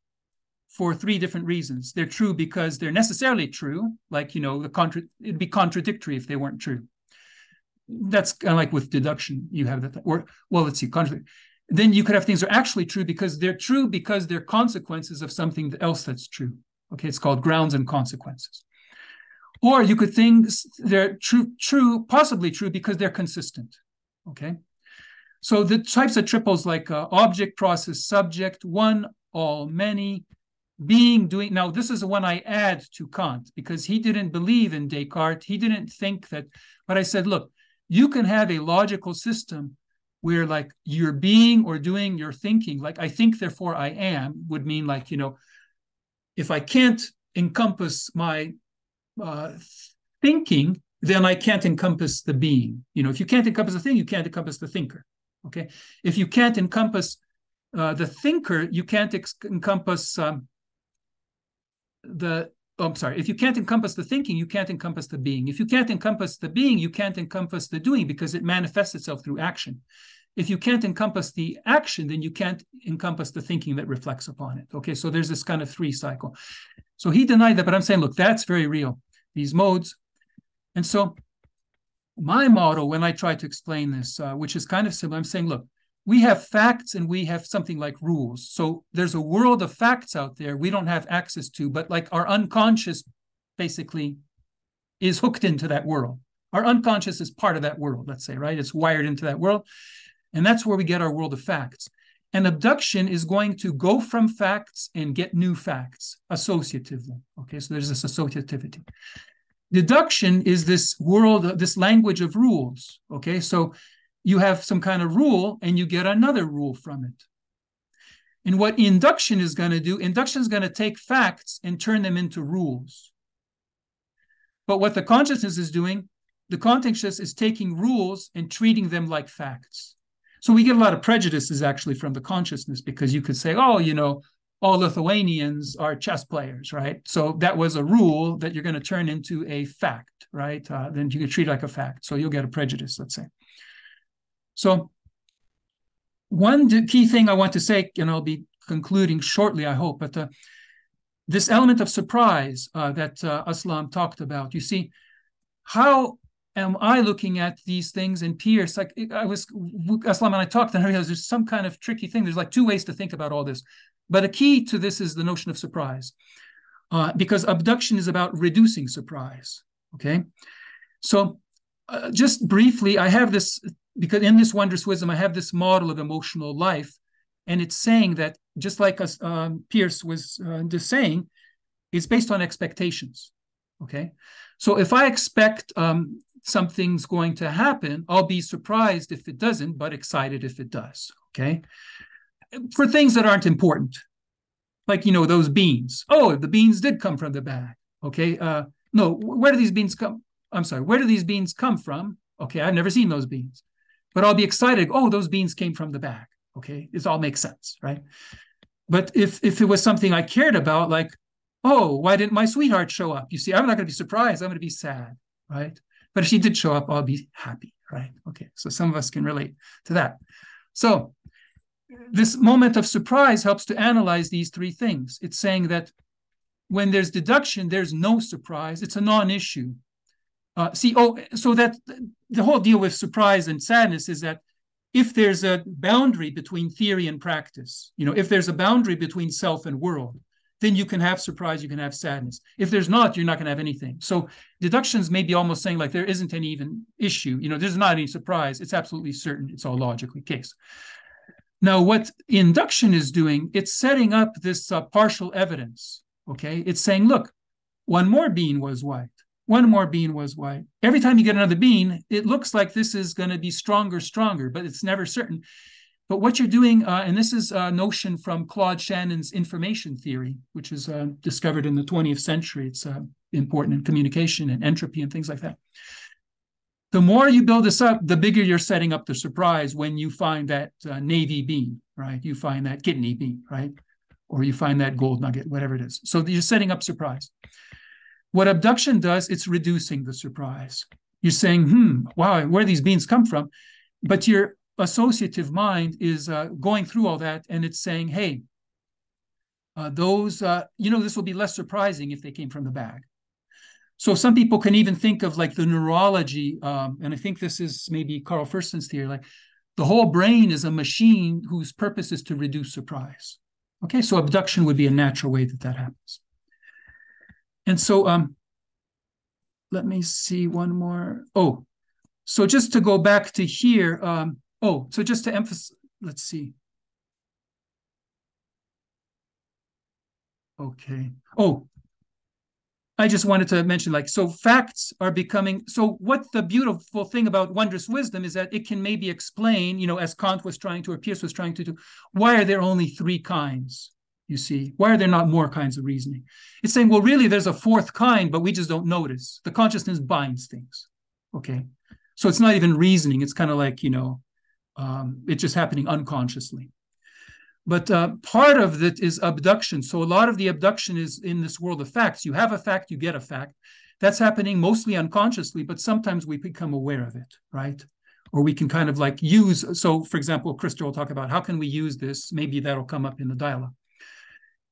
for three different reasons. They're true because they're necessarily true, like you know, the contra- it'd be contradictory if they weren't true. That's kind of like with deduction. You have that, or well, let's see, contradictory. Then you could have things that are actually true because they're true because they're consequences of something else that's true. Okay, it's called grounds and consequences. Or you could think they're true, true, possibly true because they're consistent. Okay. So the types of triples like uh, object, process, subject, one, all, many, being, doing. Now, this is the one I add to Kant because he didn't believe in Descartes. He didn't think that, but I said, look, you can have a logical system where like you're being or doing your thinking, like I think, therefore I am, would mean like, you know, if I can't encompass my uh, thinking, then I can't encompass the being. You know, if you can't encompass the thing, you can't encompass the thinker. Okay. If you can't encompass uh, the thinker, you can't ex- encompass um, the. Oh, I'm sorry. If you can't encompass the thinking, you can't encompass the being. If you can't encompass the being, you can't encompass the doing because it manifests itself through action. If you can't encompass the action, then you can't encompass the thinking that reflects upon it. Okay, so there's this kind of three cycle. So he denied that, but I'm saying, look, that's very real these modes. And so my model, when I try to explain this, uh, which is kind of similar, I'm saying, look, we have facts and we have something like rules. So there's a world of facts out there we don't have access to, but like our unconscious basically is hooked into that world. Our unconscious is part of that world, let's say, right? It's wired into that world. And that's where we get our world of facts. And abduction is going to go from facts and get new facts associatively. Okay, so there's this associativity. Deduction is this world, this language of rules. Okay, so you have some kind of rule and you get another rule from it. And what induction is going to do, induction is going to take facts and turn them into rules. But what the consciousness is doing, the consciousness is taking rules and treating them like facts. So we get a lot of prejudices actually from the consciousness because you could say, oh, you know, all Lithuanians are chess players, right? So that was a rule that you're going to turn into a fact, right? Uh, then you can treat it like a fact. So you'll get a prejudice, let's say. So one key thing I want to say, and I'll be concluding shortly, I hope, but uh, this element of surprise uh, that uh, Aslam talked about, you see, how am I looking at these things and Peirce? Like I was, Aslam and I talked, and I realized there's some kind of tricky thing. There's like two ways to think about all this. But a key to this is the notion of surprise, uh, because abduction is about reducing surprise. Okay. So uh, just briefly, I have this, because in this wondrous wisdom, I have this model of emotional life. And it's saying that, just like us, um, Peirce was uh, just saying, it's based on expectations. Okay. So if I expect um, something's going to happen, I'll be surprised if it doesn't, but excited if it does. Okay. For things that aren't important, like, you know, those beans. Oh, the beans did come from the bag. Okay. Uh, no, where do these beans come? I'm sorry, where do these beans come from? Okay. I've never seen those beans, but I'll be excited. Oh, those beans came from the bag. Okay. This all makes sense. Right. But if if it was something I cared about, like, oh, why didn't my sweetheart show up? You see, I'm not going to be surprised. I'm going to be sad. Right. But if she did show up, I'll be happy, right? Okay, so some of us can relate to that. So this moment of surprise helps to analyze these three things. It's saying that when there's deduction, there's no surprise. It's a non-issue. Uh, see, oh, so that the whole deal with surprise and sadness is that if there's a boundary between theory and practice, you know, if there's a boundary between self and world, then you can have surprise, you can have sadness. If there's not, you're not going to have anything. So deductions may be almost saying like there isn't any even issue. You know, there's not any surprise. It's absolutely certain. It's all logically case. Now, what induction is doing, it's setting up this uh, partial evidence. Okay, it's saying, look, one more bean was white. One more bean was white. Every time you get another bean, it looks like this is going to be stronger, stronger, but it's never certain. But what you're doing, uh, and this is a notion from Claude Shannon's information theory, which was uh, discovered in the 20th century. It's uh, important in communication and entropy and things like that. The more you build this up, the bigger you're setting up the surprise when you find that uh, navy bean, right? You find that kidney bean, right? Or you find that gold nugget, whatever it is. So you're setting up surprise. What abduction does, it's reducing the surprise. You're saying, hmm, wow, where these beans come from? But you're associative mind is uh, going through all that and it's saying, hey, uh, those, uh, you know, this will be less surprising if they came from the bag. So some people can even think of like the neurology, um, and I think this is maybe Carl Friston's theory, like the whole brain is a machine whose purpose is to reduce surprise. Okay, so abduction would be a natural way that that happens. And so um, let me see one more. Oh, so just to go back to here, um, Oh, so just to emphasize, let's see. Okay. Oh, I just wanted to mention like, so facts are becoming, so what the beautiful thing about wondrous wisdom is that it can maybe explain, you know, as Kant was trying to, or Peirce was trying to do, why are there only three kinds? You see, why are there not more kinds of reasoning? It's saying, well, really, there's a fourth kind, but we just don't notice. The consciousness binds things. Okay. So it's not even reasoning. It's kind of like, you know, um, it's just happening unconsciously. But uh, part of it is abduction. So a lot of the abduction is in this world of facts. You have a fact, you get a fact. That's happening mostly unconsciously, but sometimes we become aware of it, right? Or we can kind of like use. So, for example, Krista will talk about how can we use this. Maybe that'll come up in the dialogue.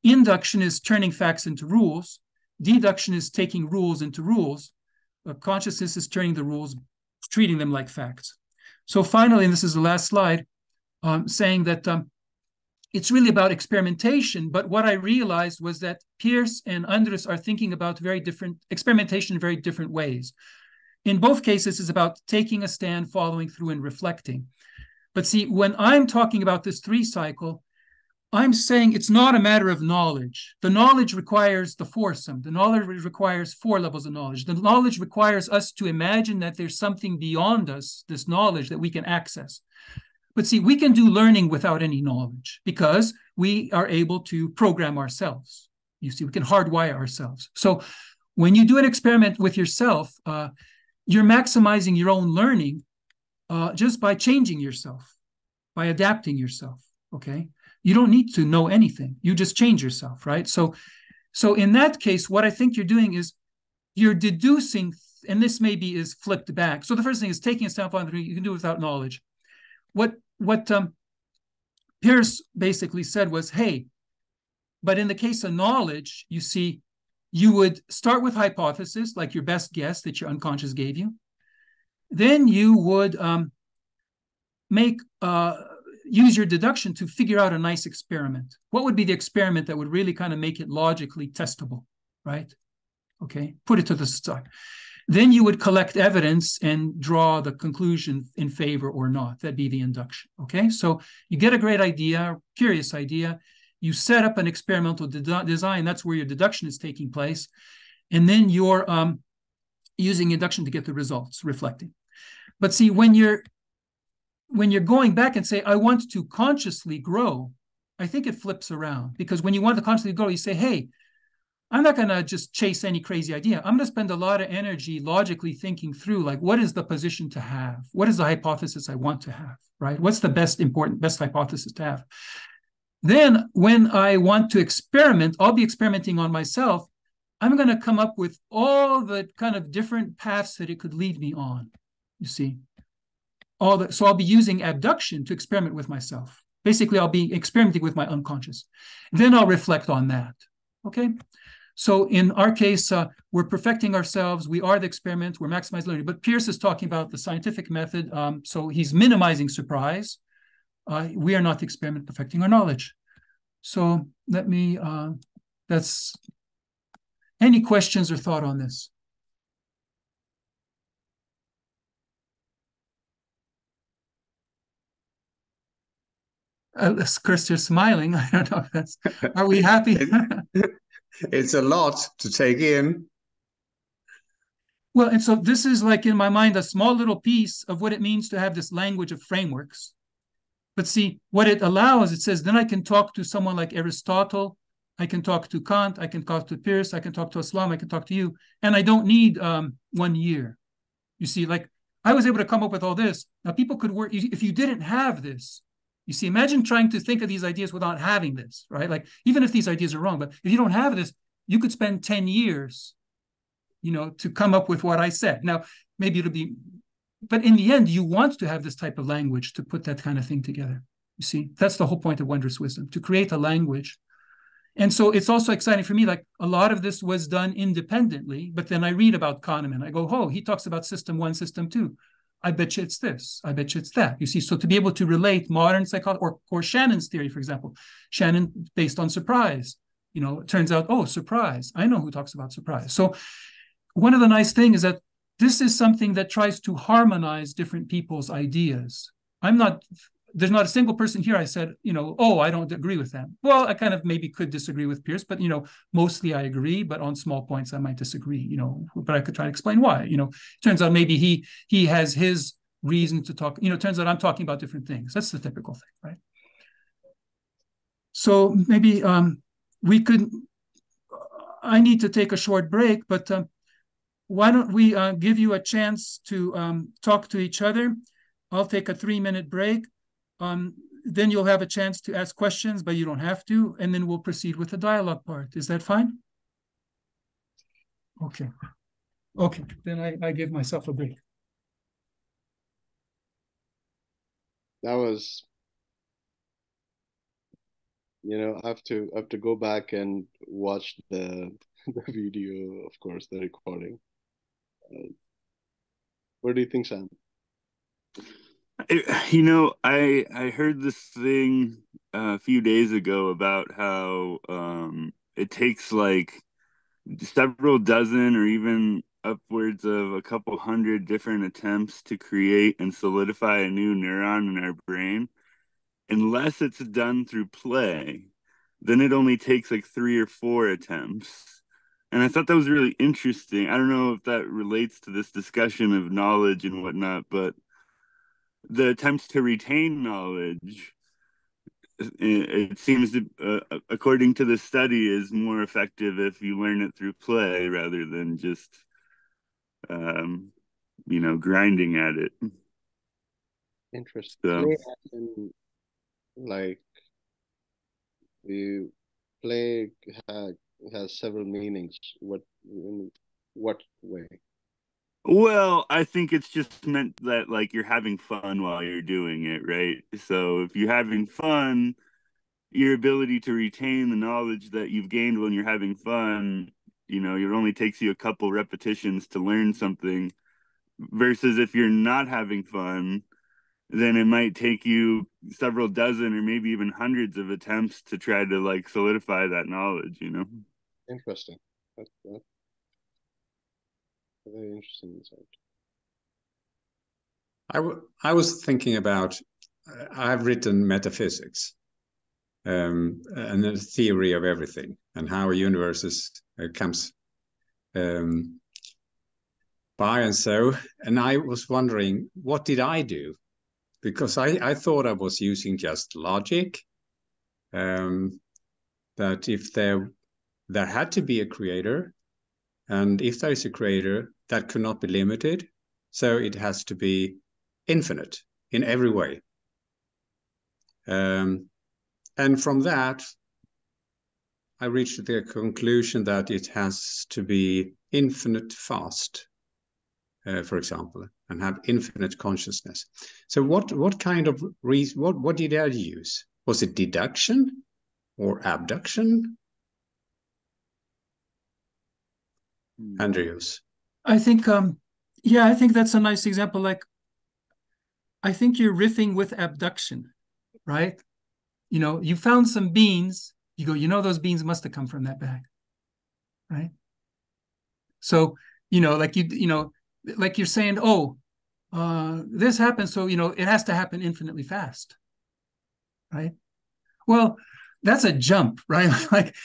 Induction is turning facts into rules. Deduction is taking rules into rules. Consciousness is turning the rules, treating them like facts. So finally, and this is the last slide, um, saying that um, it's really about experimentation. But what I realized was that Peirce and Andrius are thinking about very different experimentation in very different ways. In both cases, it's about taking a stand, following through, and reflecting. But see, when I'm talking about this three cycle, I'm saying it's not a matter of knowledge. The knowledge requires the foursome. The knowledge requires four levels of knowledge. The knowledge requires us to imagine that there's something beyond us, this knowledge that we can access. But see, we can do learning without any knowledge because we are able to program ourselves. You see, we can hardwire ourselves. So when you do an experiment with yourself, uh, you're maximizing your own learning uh, just by changing yourself, by adapting yourself. Okay you don't need to know anything. You just change yourself right? So so in that case what i think you're doing is you're deducing and this maybe is flipped back. So the first thing is taking a step on you can do without knowledge. What what um, Peirce basically said was hey but in the case of knowledge you see you would start with hypothesis like your best guess that your unconscious gave you. Then you would um, make uh, use your deduction to figure out a nice experiment. What would be the experiment that would really kind of make it logically testable, right? Okay, put it to the side. Then you would collect evidence and draw the conclusion in favor or not. That'd be the induction. Okay, so you get a great idea, curious idea. You set up an experimental de design. That's where your deduction is taking place, and then you're um, using induction to get the results, reflecting. But see, when you're when you're going back and say, I want to consciously grow, I think it flips around because when you want to consciously grow, you say, hey, I'm not going to just chase any crazy idea. I'm going to spend a lot of energy logically thinking through like what is the position to have? What is the hypothesis I want to have, right? What's the best important best hypothesis to have? Then when I want to experiment, I'll be experimenting on myself. I'm going to come up with all the kind of different paths that it could lead me on. You see? All the, so I'll be using abduction to experiment with myself. Basically, I'll be experimenting with my unconscious. Then I'll reflect on that. Okay. So in our case, uh, we're perfecting ourselves. We are the experiment. We're maximizing learning. But Peirce is talking about the scientific method. Um, so he's minimizing surprise. Uh, we are not the experiment perfecting our knowledge. So let me, uh, that's, any questions or thought on this? Uh, Chris, you're smiling. I don't know if that's, are we happy? it's a lot to take in. Well, and so this is like in my mind a small little piece of what it means to have this language of frameworks. But see, what it allows, it says, then I can talk to someone like Aristotle, I can talk to Kant, I can talk to Peirce, I can talk to Aslam, I can talk to you, and I don't need um, one year. You see, like I was able to come up with all this. Now, people could work, if you didn't have this, you see, imagine trying to think of these ideas without having this, right? Like, even if these ideas are wrong, but if you don't have this, you could spend 10 years, you know, to come up with what I said. Now, maybe it'll be, but in the end, you want to have this type of language to put that kind of thing together. You see, that's the whole point of wondrous wisdom to create a language. And so it's also exciting for me. Like a lot of this was done independently, but then I read about Kahneman. I go, oh, he talks about system one, system two. I bet you it's this. I bet you it's that. You see, so to be able to relate modern psychology or, or Shannon's theory, for example, Shannon based on surprise, you know, it turns out, oh, surprise. I know who talks about surprise. So one of the nice things is that this is something that tries to harmonize different people's ideas. I'm not there's not a single person here I said, you know, oh, I don't agree with them. Well, I kind of maybe could disagree with Peirce, but you know, mostly I agree, but on small points I might disagree, you know, but I could try to explain why. You know, turns out maybe he he has his reason to talk, you know, turns out I'm talking about different things. That's the typical thing, right? So maybe um we could I need to take a short break, but um, why don't we uh, give you a chance to um, talk to each other? I'll take a three minute break. Um, then you'll have a chance to ask questions, but you don't have to. And then we'll proceed with the dialogue part. Is that fine? Okay. Okay, then I, I give myself a break. That was, you know, I have to I have to go back and watch the the video, of course, the recording. Uh, what do you think, Sam? You know, I I heard this thing a few days ago about how um, it takes like several dozen or even upwards of a couple hundred different attempts to create and solidify a new neuron in our brain. Unless it's done through play, then it only takes like three or four attempts. And I thought that was really interesting. I don't know if that relates to this discussion of knowledge and whatnot, but the attempts to retain knowledge it seems to uh, according to the study is more effective if you learn it through play rather than just um you know grinding at it. Interesting. So, like you play has several meanings. What in what way well, I think it's just meant that like you're having fun while you're doing it, right? So if you're having fun, your ability to retain the knowledge that you've gained when you're having fun, you know, it only takes you a couple repetitions to learn something versus if you're not having fun then it might take you several dozen or maybe even hundreds of attempts to try to like solidify that knowledge you know interesting that's, that's very interesting insight. I, w- I was thinking about i've written metaphysics um, and the theory of everything and how a universe is, uh, comes um, by. And so and i was wondering what did i do? Because i i thought i was using just logic um, that if there there had to be a creator and if there is a creator that could not be limited so it has to be infinite in every way um, and from that i reached the conclusion that it has to be infinite fast uh, for example, and have infinite consciousness. So, what what kind of reason? What what did I use? Was it deduction or abduction? Hmm. Andrius. I think, um, yeah, I think that's a nice example. Like, I think you're riffing with abduction, right? You know, you found some beans. You go, you know, those beans must have come from that bag, right? So, you know, like you, you know, like you're saying, oh, uh, this happened, so you know it has to happen infinitely fast, right? Well, that's a jump, right? like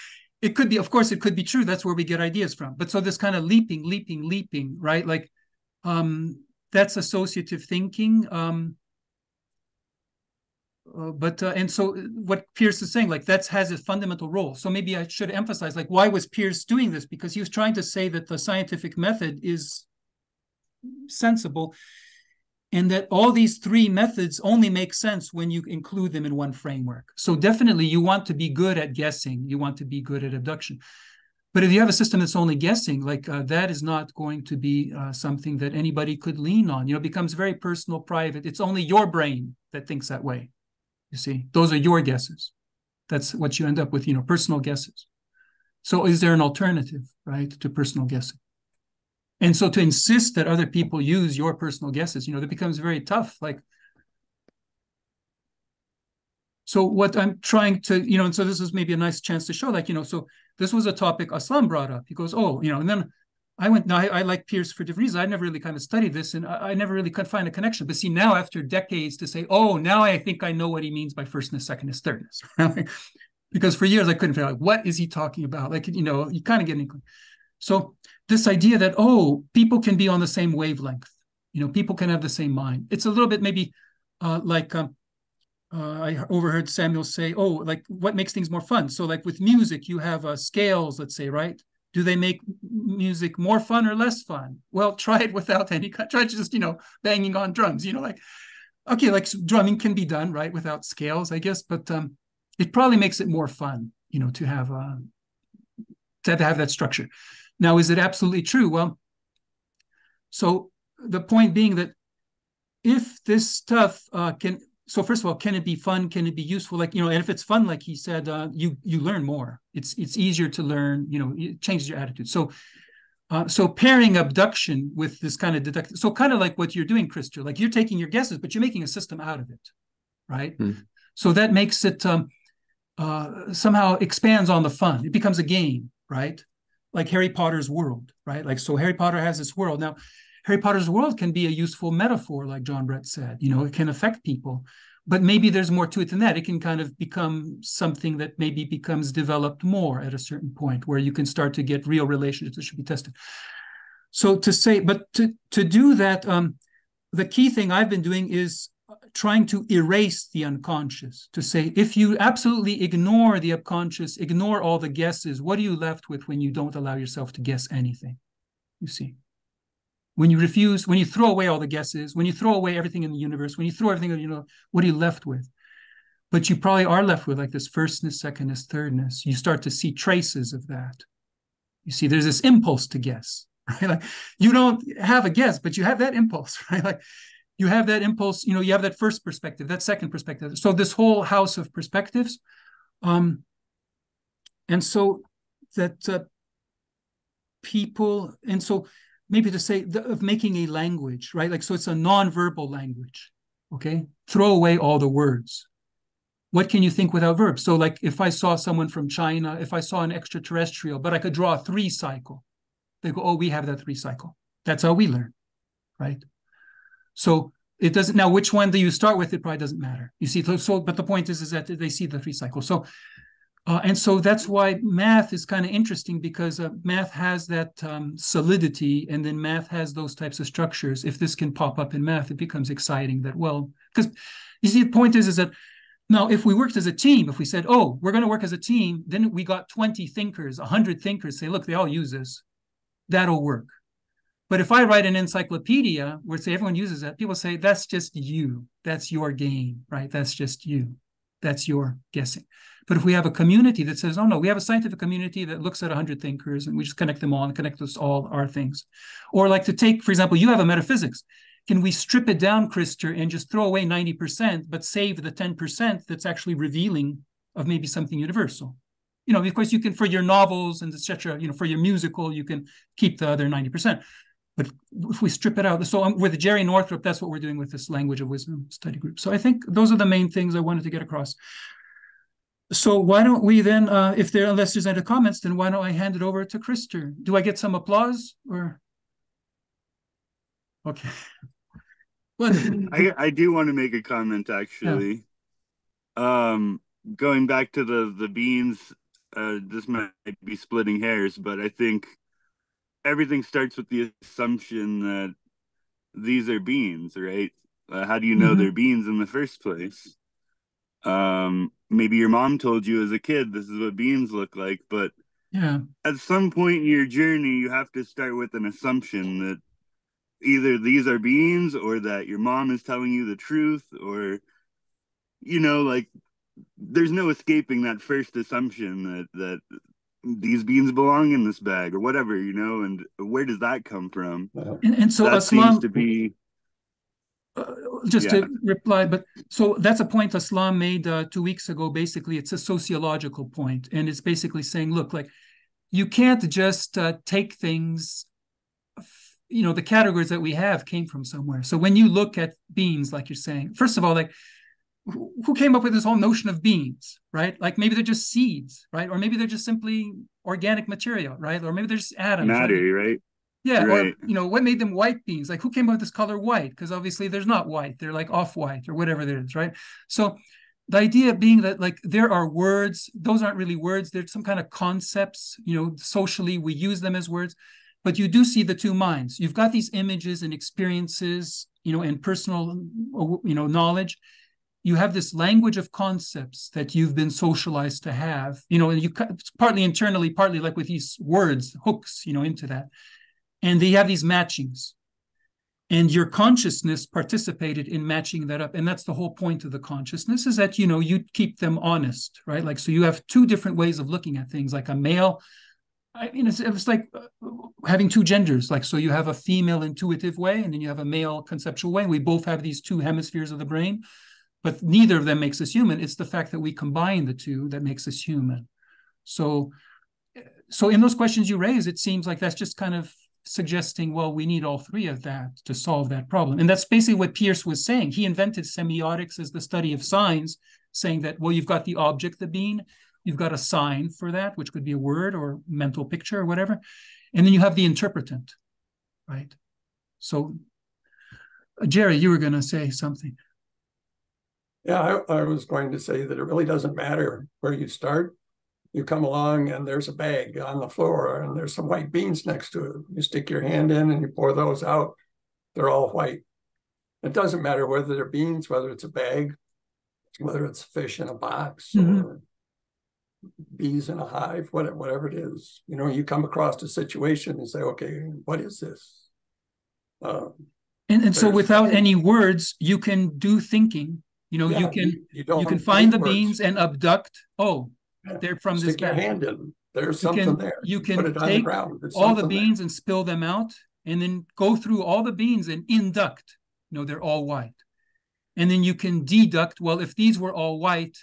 it could be, of course, it could be true. That's where we get ideas from. But so this kind of leaping, leaping, leaping, right? Like um, that's associative thinking. Um, uh, but uh, and so what Peirce is saying, like that has a fundamental role. So maybe I should emphasize, like, why was Peirce doing this? Because he was trying to say that the scientific method is sensible and that all these three methods only make sense when you include them in one framework. So definitely you want to be good at guessing, you want to be good at abduction. But if you have a system that's only guessing, like uh, that is not going to be uh, something that anybody could lean on. You know, becomes very personal, private. It's only your brain that thinks that way. You see, those are your guesses. That's what you end up with, you know, personal guesses. So is there an alternative, right, to personal guessing? And so to insist that other people use your personal guesses, you know, that becomes very tough. Like, so what I'm trying to, you know, and so this is maybe a nice chance to show, like, you know, so this was a topic Aslam brought up. He goes, oh, you know, and then I went, now I, I like Peirce for different reasons. I never really kind of studied this and I, I, never really could find a connection. But see, now after decades to say, oh, now I think I know what he means by firstness, secondness, thirdness. because for years I couldn't figure out what is he talking about? Like, you know, you kind of get inkling. So this idea that oh, people can be on the same wavelength, you know, people can have the same mind. It's a little bit maybe uh, like um, uh, I overheard Samuel say, oh, like what makes things more fun? So like with music, you have uh, scales, let's say, right? Do they make music more fun or less fun? Well, try it without any, try just, you know, banging on drums, you know, like, okay, like drumming can be done, right, without scales, I guess, but um, it probably makes it more fun, you know, to have, uh, to have that structure. Now, is it absolutely true? Well, so the point being that if this stuff uh, can, so first of all, can it be fun? Can it be useful? Like you know, and if it's fun, like he said, uh, you you learn more. It's it's easier to learn. You know, it changes your attitude. So. Uh, so pairing abduction with this kind of deductive, so kind of like what you're doing, Christer, like you're taking your guesses, but you're making a system out of it, right? Mm. So that makes it um, uh, somehow expands on the fun. It becomes a game, right? Like Harry Potter's world, right? Like, so Harry Potter has this world. Now, Harry Potter's world can be a useful metaphor, like John Brett said. You know, it can affect people, but maybe there's more to it than that. It can kind of become something that maybe becomes developed more at a certain point where you can start to get real relationships that should be tested. So to say, but to to do that, um, the key thing I've been doing is trying to erase the unconscious, to say, if you absolutely ignore the unconscious, ignore all the guesses, what are you left with when you don't allow yourself to guess anything? You see. When you refuse, when you throw away all the guesses, when you throw away everything in the universe, when you throw everything, you know, what are you left with? But you probably are left with like this firstness, secondness, thirdness. You start to see traces of that. You see, there's this impulse to guess, right? Like you don't have a guess, but you have that impulse, right? Like you have that impulse you know you have that first perspective that second perspective so this whole house of perspectives um and so that uh, people and so maybe to say the, of making a language, right? Like so, it's a non-verbal language. Okay, throw away all the words. What can you think without verbs? So, like if I saw someone from China, if I saw an extraterrestrial, but I could draw a three cycle, they go, "Oh, we have that three cycle." That's how we learn, right? So it doesn't now which one do you start with? It probably doesn't matter. You see, so but the point is, is that they see the three cycles. So uh, and so that's why math is kind of interesting because uh, math has that um, solidity and then math has those types of structures. If this can pop up in math, it becomes exciting that, well, because you see, the point is, is that now if we worked as a team, if we said, oh, we're going to work as a team, then we got 20 thinkers, 100 thinkers say, look, they all use this. That'll work. But if I write an encyclopedia where say everyone uses that, people say, that's just you. That's your game, right? That's just you. That's your guessing. But if we have a community that says, oh no, we have a scientific community that looks at 100 thinkers and we just connect them all and connect us all our things. Or like to take, for example, you have a metaphysics. Can we strip it down, Krister, and just throw away 90%, but save the 10% that's actually revealing of maybe something universal? You know, of course, you can for your novels and etc. You know, for your musical, you can keep the other 90%. But if we strip it out, so um, with Jerry Northrup, that's what we're doing with this language of wisdom study group. So I think those are the main things I wanted to get across. So why don't we then, uh, if there, unless there's any comments, then why don't I hand it over to Krister? Do I get some applause or? Okay. I, I do want to make a comment actually. Yeah. Um, going back to the the beans, uh, this might be splitting hairs, but I think everything starts with the assumption that these are beans, right? Uh, how do you know mm-hmm. they're beans in the first place? Um, maybe your mom told you as a kid this is what beans look like but yeah at some point in your journey you have to start with an assumption that either these are beans or that your mom is telling you the truth or you know like there's no escaping that first assumption that that these beans belong in this bag or whatever you know and where does that come from and, and so that Aslam, seems to be uh, just yeah. to reply, but so that's a point Aslam made uh, two weeks ago. Basically, it's a sociological point, and it's basically saying, look, like you can't just uh, take things. You know, the categories that we have came from somewhere. So when you look at beans, like you're saying, first of all, like who came up with this whole notion of beans, right? Like maybe they're just seeds, right? Or maybe they're just simply organic material, right? Or maybe they're just atoms. Matter, right? right? Yeah, right. or you know, what made them white beans? Like who came up with this color white? Because obviously there's not white, they're like off-white or whatever it is, right? So the idea being that like there are words, those aren't really words, they're some kind of concepts, you know, socially we use them as words, but you do see the two minds. You've got these images and experiences, you know, and personal you know knowledge. You have this language of concepts that you've been socialized to have, you know, and you partly internally, partly like with these words, hooks, you know, into that. And they have these matchings. And your consciousness participated in matching that up. And that's the whole point of the consciousness is that you know you keep them honest right? Like so you have two different ways of looking at things like a male I mean, it's, it's like uh, having two genders. Like, so you have a female intuitive way, and then you have a male conceptual way. We both have these two hemispheres of the brain, but neither of them makes us human. It's the fact that we combine the two that makes us human. So, so in those questions you raise, it seems like that's just kind of suggesting, well, we need all three of that to solve that problem. And that's basically what Peirce was saying. He invented semiotics as the study of signs, saying that, well, you've got the object, the bean, you've got a sign for that, which could be a word or mental picture or whatever. And then you have the interpretant, right? So, Jerry, you were going to say something. Yeah, I, I was going to say that it really doesn't matter where you start you come along and there's a bag on the floor and there's some white beans next to it. You stick your hand in and you pour those out. They're all white. It doesn't matter whether they're beans, whether it's a bag, whether it's fish in a box mm-hmm. or bees in a hive, whatever, whatever it is. You know, you come across a situation and say, okay, what is this? Um, and, and so without any words, you can do thinking. You know, yeah, you can you, you, you can find the words. beans and abduct. Oh, they're from Stick this your hand in. There's something can, there. You can take the all the beans there. and spill them out, and then go through all the beans and induct. You know, they're all white. And then you can deduct, well, if these were all white,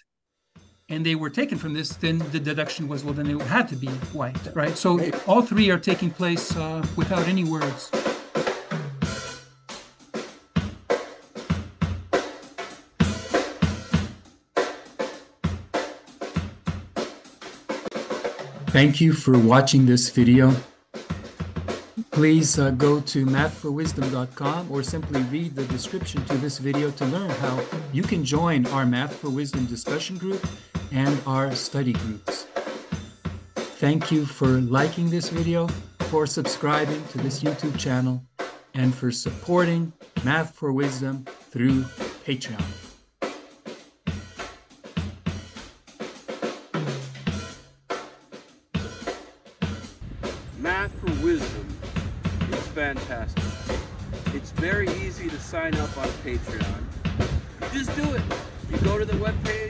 and they were taken from this, then the deduction was, well, then it had to be white, right? So all three are taking place uh, without any words. Thank you for watching this video. Please uh, go to mathforwisdom.com or simply read the description to this video to learn how you can join our Math for Wisdom discussion group and our study groups. Thank you for liking this video, for subscribing to this YouTube channel, and for supporting Math for Wisdom through Patreon. Sign up on Patreon. You just do it. You go to the webpage,